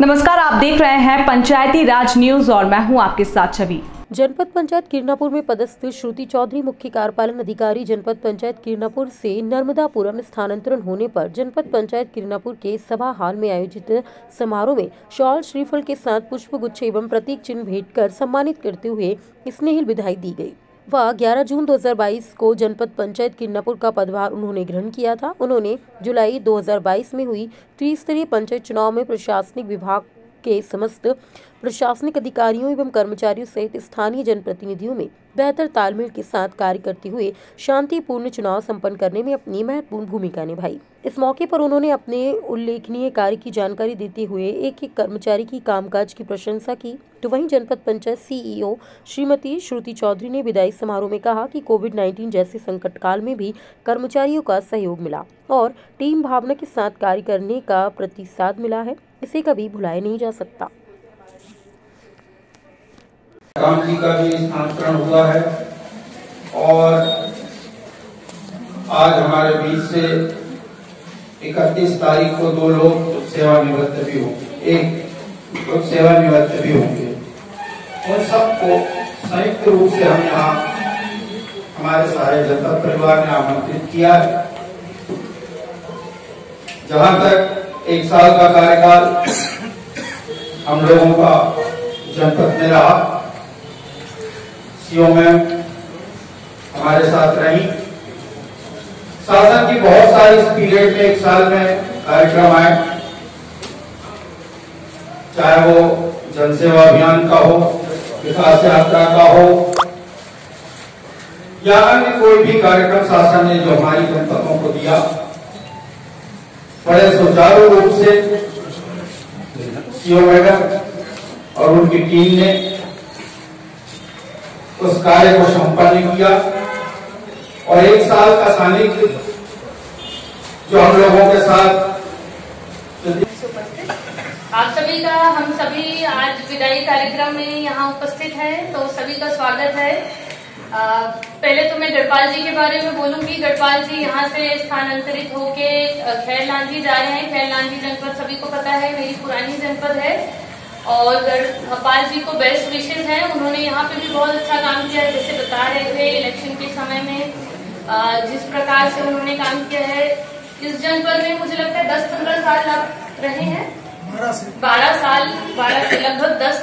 नमस्कार, आप देख रहे हैं पंचायती राज न्यूज़ और मैं हूँ आपके साथ छवि। जनपद पंचायत किरनापुर में पदस्थ श्रुति चौधरी, मुख्य कार्यपालन अधिकारी जनपद पंचायत किरनापुर से नर्मदापुरम स्थानांतरण होने पर जनपद पंचायत किरनापुर के सभा हाल में आयोजित समारोह में शॉल, श्रीफल के साथ पुष्प गुच्छ एवं प्रतीक चिन्ह भेंट कर सम्मानित करते हुए स्नेहिल विधाई दी गई। वह 11 जून 2022 को जनपद पंचायत किन्नापुर का पदभार उन्होंने ग्रहण किया था। उन्होंने जुलाई 2022 में हुई त्रिस्तरीय पंचायत चुनाव में प्रशासनिक विभाग के समस्त प्रशासनिक अधिकारियों एवं कर्मचारियों सहित स्थानीय जनप्रतिनिधियों में बेहतर तालमेल के साथ कार्य करते हुए शांतिपूर्ण चुनाव संपन्न करने में अपनी महत्वपूर्ण भूमिका निभाई। इस मौके पर उन्होंने अपने उल्लेखनीय कार्य की जानकारी देते हुए एक एक कर्मचारी की कामकाज की प्रशंसा की। तो वहीं जनपद पंचायत सीईओ श्रीमती श्रुति चौधरी ने विदाई समारोह में कहा कि कोविड 19 जैसे संकट काल में भी कर्मचारियों का सहयोग मिला और टीम भावना के साथ कार्य करने का प्रतिसाद मिला है। इसे कभी भुलाया नहीं जा सकता। राम जी का भी स्थानांतरण हुआ है और आज हमारे बीच से इकतीस तारीख को दो लोग सेवानिवृत्त भी होंगे। एक लोग सेवानिवृत्त भी होंगे। उन सबको संयुक्त रूप से हम यहाँ हमारे सारे जनता परिवार ने आमंत्रित किया है। जहाँ तक एक साल का कार्यकाल हम लोगों का जनपद में रहा। सीओ में हमारे साथ रही। शासन की बहुत सारी इस पीरियड में एक साल में कार्यक्रम आए। चाहे वो जनसेवा अभियान का हो, विकास यात्रा का हो, या अन्य कोई भी कार्यक्रम शासन ने जो हमारी जनपदों को दिया बड़े सुचारू रूप से मैडम और उनकी टीम ने उस कार्य को संपन्न किया। और एक साल का सानिध्य जो हम लोगों के साथ आप सभी का, हम सभी आज विदाई कार्यक्रम में यहाँ उपस्थित हैं तो सभी का स्वागत है। पहले तो मैं गढ़पाल जी के बारे में बोलूँगी। गढ़पाल जी यहाँ से स्थानांतरित होके खैर लांजी जा रहे हैं। खैर लांजी जनपद सभी को पता है मेरी पुरानी जनपद है। और गढ़पाल जी को बेस्ट विशेष है। उन्होंने यहाँ पे भी बहुत अच्छा काम किया है। जैसे बता रहे थे इलेक्शन के समय में जिस प्रकार से उन्होंने काम किया है इस जनपद में मुझे लगता है दस पंद्रह साल आप रहे हैं। बारह साल बारह से लगभग दस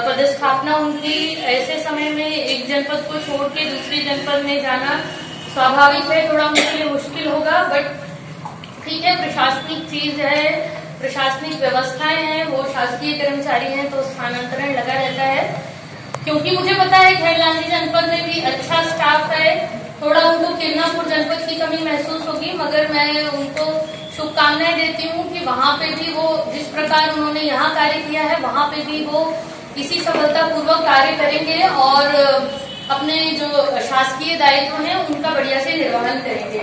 पदस्थापना उनकी ऐसे समय में एक जनपद को छोड़ के दूसरे जनपद में जाना स्वाभाविक है, थोड़ा उनके लिए मुश्किल होगा बट ठीक है, प्रशासनिक चीज़ है, प्रशासनिक व्यवस्थाएँ हैं, वो शासकीय कर्मचारी हैं तो स्थानांतरण लगा रहता है। क्योंकि मुझे पता है खैरलांजी जनपद में भी अच्छा स्टाफ है, थोड़ा उनको किरनापुर जनपद की कमी महसूस होगी, मगर मैं उनको शुभकामनाएँ देती हूँ कि वहाँ पे भी वो, जिस प्रकार उन्होंने यहाँ कार्य किया है, वहाँ पे भी वो इसी सफलता पूर्वक कार्य करेंगे और अपने जो शासकीय दायित्व हैं, उनका बढ़िया से निर्वहन करेंगे।